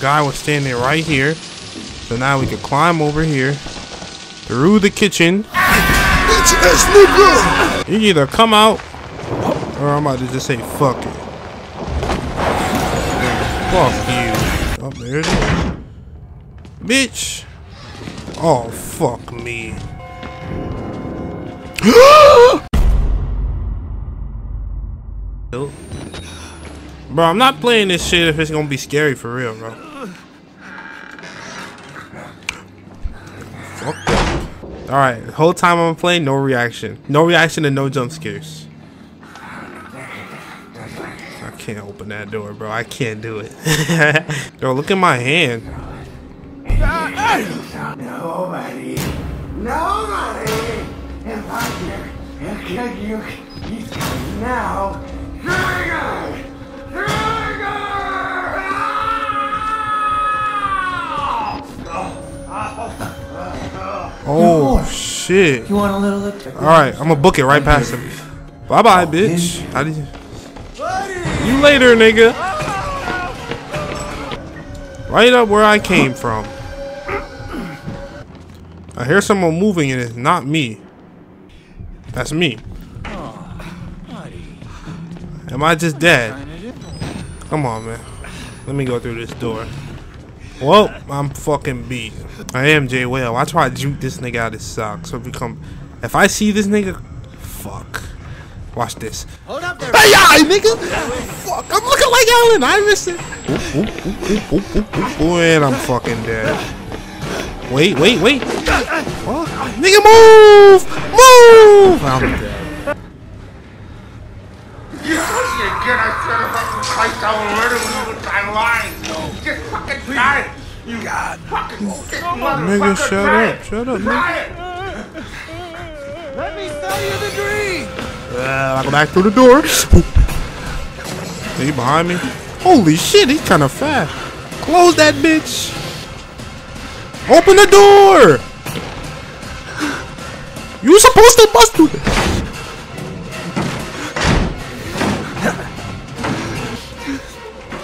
guy was standing right here. So now we can climb over here through the kitchen. Bitch ass nigga! You either come out or I'm about to just say fuck it. Fuck you. Oh, there it is. Bitch. Oh, fuck me. Bro, I'm not playing this shit if it's gonna be scary for real, bro. That. Alright, whole time I'm playing, no reaction. No reaction and no jump scares. I can't open that door, bro. I can't do it. Bro, look at my hand. Nobody, nobody in Wagner will kill you. Coming now. Trigger! Oh, shit. You want a little look? Alright, I'm gonna book it right past him. Bye oh, bye, bitch. How did you? You later, nigga. Right up where I came from. I hear someone moving and it's not me. That's me. Am I just dead? Come on, man. Let me go through this door. Well, I'm fucking beat. I am Jay Whale. I try to juke this nigga out his sock. So if we come, if I see this nigga, fuck. Watch this. Hold up there. Hey, yeah, nigga. Fuck, I'm looking like Allen Iverson. And I'm fucking dead. Wait, wait, wait. Fuck. Nigga, move, move. I'm dead. You get a shit of Christ, I will murder you with my line. Just fucking try it. You got fucking sick Nigga, shut Try up, it. shut up, nigga. Try it. Let me sell you the dream. Uh, I go back through the door. He behind me? Holy shit, he's kind of fast. Close that bitch. Open the door. You supposed to bust through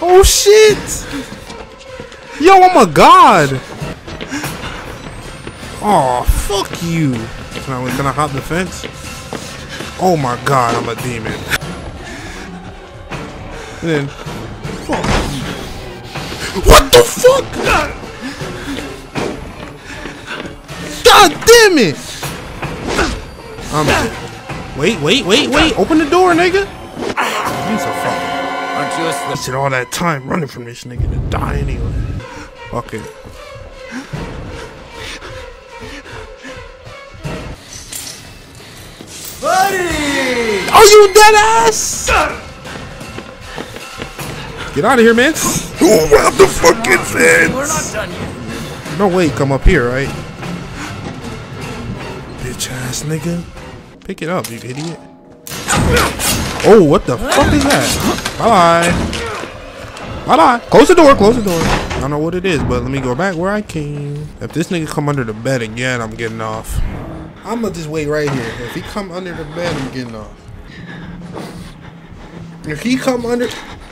Oh shit. Yo, oh I'm a god. Oh, fuck you. Can I, can I hop the fence? Oh my god, I'm a demon. And then, fuck you. What the fuck? God damn it! I'm dead. Wait, wait, wait, wait! Open the door, nigga! He's a fuck. Aren't you a Wasted all that time running from this nigga to die anyway. Fuck it. buddy? Are you dead ass? Get out of here, man. Who around the fucking fence? We're not done yet. No way, come up here, right? Bitch ass nigga. Pick it up, you idiot. Oh, what the fuck is that? Bye bye. Bye bye. Close the door, close the door. I don't know what it is, but let me go back where I came. If this nigga come under the bed again, I'm getting off. I'ma just wait right here. If he come under the bed, I'm getting off. If he come under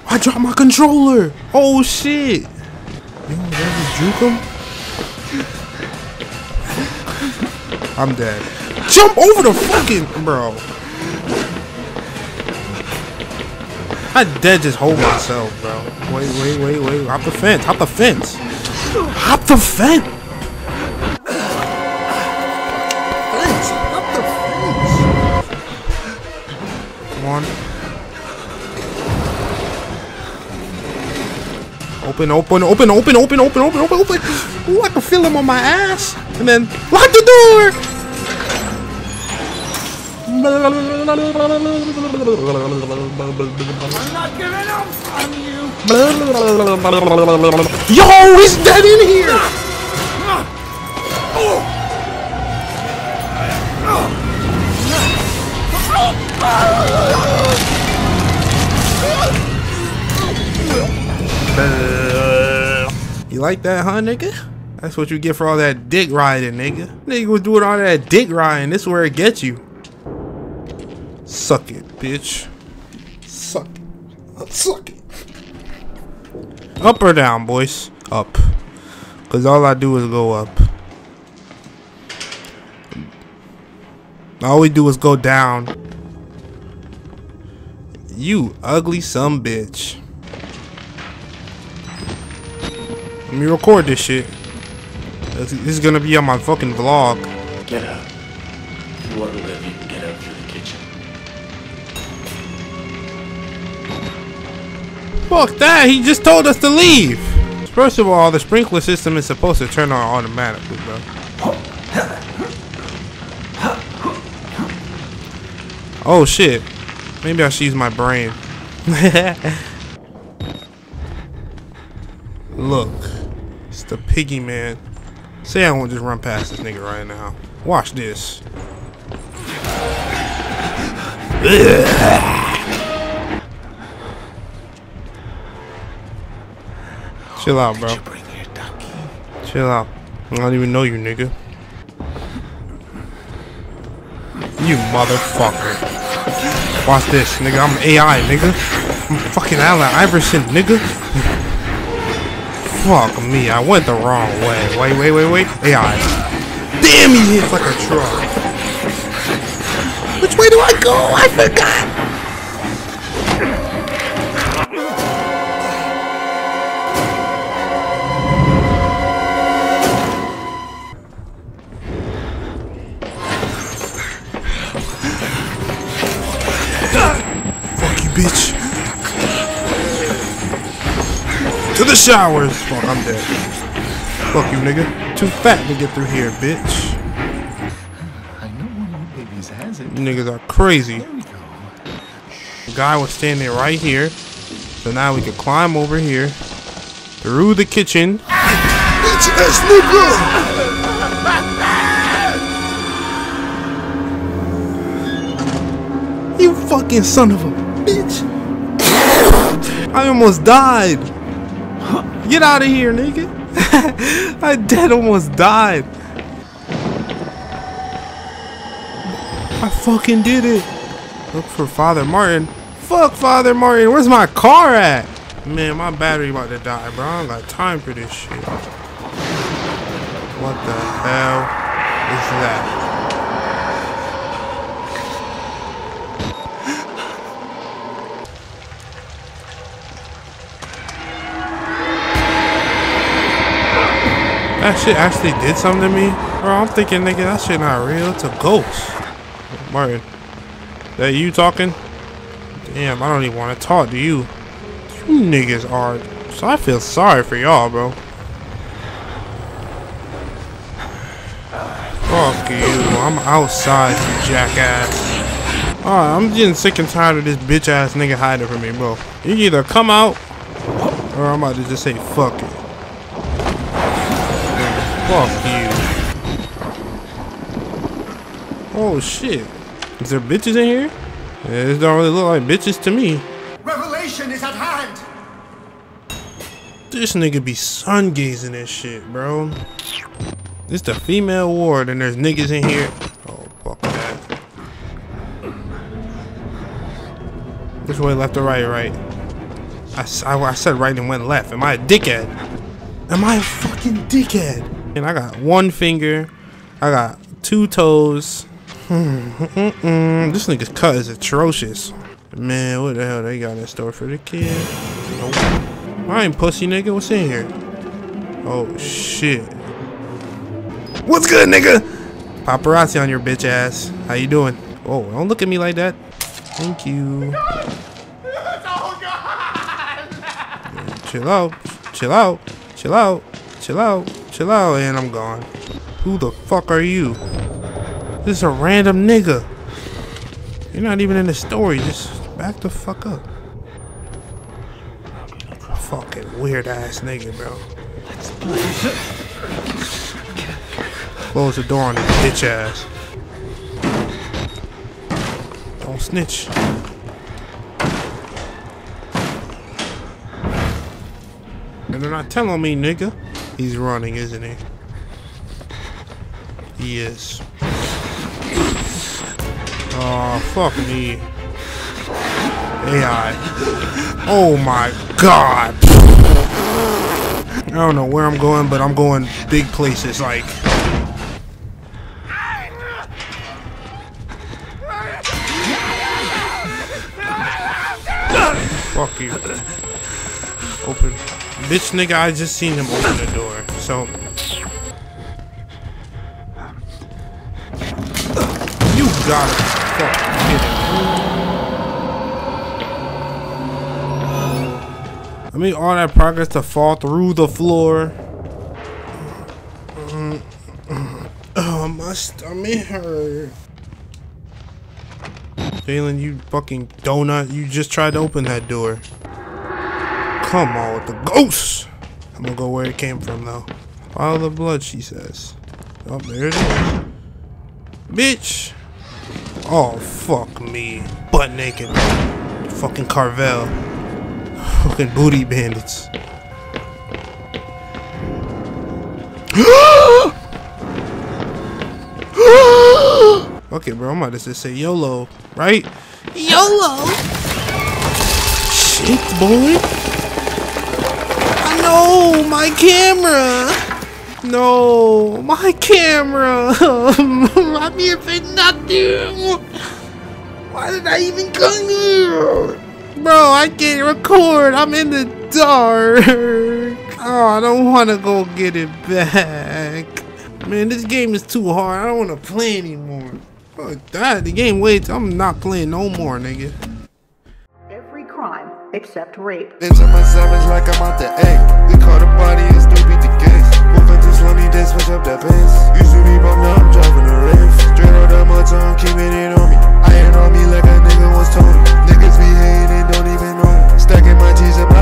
I dropped my controller. Oh shit. You just juke him? I'm dead. Jump over the fucking bro. I dead just hold myself, bro. Wait, wait, wait, wait. Hop the fence. Hop the fence. Hop the fence. Fence. Hop the fence. Come on. Open, open, open, open, open, open, open, open, open. Ooh, I can feel him on my ass. And then lock the door. Yo, he's dead in here. You like that, huh, nigga? That's what you get for all that dick riding, nigga. Nigga was doing all that dick riding. This is where it gets you. Suck it, bitch. Suck it. Suck it. Up or down, boys? Up. Because all I do is go up. All we do is go down. You ugly some bitch. Let me record this shit. This is gonna be on my fucking vlog. Get up. Fuck that, he just told us to leave. First of all, the sprinkler system is supposed to turn on automatically, bro. Oh shit. Maybe I should use my brain. Look. It's the piggy man. Say I won't just run past this nigga right now. Watch this. Chill out, bro. Chill out. I don't even know you, nigga. You motherfucker. Watch this, nigga. I'm AI, nigga. I'm fucking Allen Iverson, nigga. Fuck me. I went the wrong way. Wait, wait, wait, wait. AI. Damn, he hits like a truck. Which way do I go? I forgot. To the showers. Fuck, I'm dead. Fuck you, nigga. Too fat to get through here, bitch. I know one of you babies has it. You niggas are crazy. There we go. The guy was standing right here. So now we can climb over here. Through the kitchen. Bitch ass nigga! You fucking son of a bitch. I almost died. Get out of here, nigga. I dead almost died. I fucking did it. Look for Father Martin. Fuck Father Martin. Where's my car at? Man, my battery about to die, bro. I don't got time for this shit. What the hell is that? That shit actually did something to me? Bro, I'm thinking, nigga, that shit not real. It's a ghost. Martin, that you talking? Damn, I don't even want to talk to you. You niggas are... So I feel sorry for y'all, bro. Fuck you. I'm outside, you jackass. Alright, I'm getting sick and tired of this bitch ass nigga hiding from me, bro. You either come out, or I'm about to just say fuck it. Fuck you. Oh shit. Is there bitches in here? Yeah, this don't really look like bitches to me. Revelation is at hand. This nigga be sun gazing and shit, bro. This the female ward and there's niggas in here. Oh, fuck that. Which way, left or right, right? I I said right and went left. Am I a dickhead? Am I a fucking dickhead? And I got one finger. I got two toes. Mm-mm. This nigga's cut is atrocious. Man, what the hell they got in store for the kid? Nope. I ain't pussy nigga. What's in here? Oh shit. What's good, nigga? Paparazzi on your bitch ass. How you doing? Oh, don't look at me like that. Thank you. Chill out. Chill out. Chill out. Chill out. Chill out. And I'm gone. Who the fuck are you? This is a random nigga. You're not even in the story. Just back the fuck up. Fucking weird ass nigga, bro. Close the door on his bitch ass. Don't snitch. And they're not telling me, nigga. He's running, isn't he? He is. Oh, fuck me. AI. Oh my god. I don't know where I'm going, but I'm going big places like. Fuck you. Open. Bitch nigga, I just seen him open the door. So. You gotta fuck kidding. I mean, all that progress to fall through the floor. Oh, my stomach hurt. Jalen, you fucking donut. You just tried to open that door. Come on with the ghosts. I'm gonna go where it came from, though. All the blood, she says. Oh, there it is. Bitch. Oh, fuck me. Butt naked. Fucking Carvel. Fucking booty bandits. okay, bro, I'm about to just say YOLO, right? YOLO! Shit, boy. My camera! No, my camera! I'm here for nothing! Why did I even come here? Bro, I can't record. I'm in the dark. Oh, I don't want to go get it back. Man, this game is too hard. I don't want to play anymore. Fuck that. The game waits. I'm not playing no more, nigga crime except rape. Into my savage like I'm out the egg. We caught a body and still beat the case. Moving to switch up that pace. Used to be bummed, now I'm driving a race. Straight out of my tongue, keeping it on me. Iron on me like a nigga was Niggas be hating, don't even know. Stacking my up.